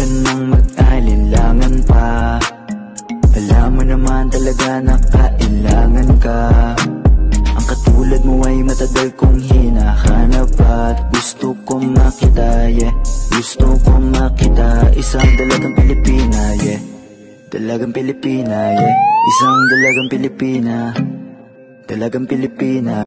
ka nang magtalinlangan pa. Alam mo naman talaga na kailangan ka. Ang katulad mo ay matagal kong hinahanap At gusto kong makita, yeah. Gusto kong makita Isang dalagang Pilipina, yeah. Dalagang Pilipina, yeah. Isang dalagang Pilipina. Dalagang Pilipina.